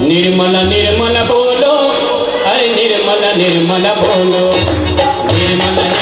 निर्मल निर्मल बोलो। अरे निर्मल निर्मल बोलो। निर्मल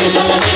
Hallelujah.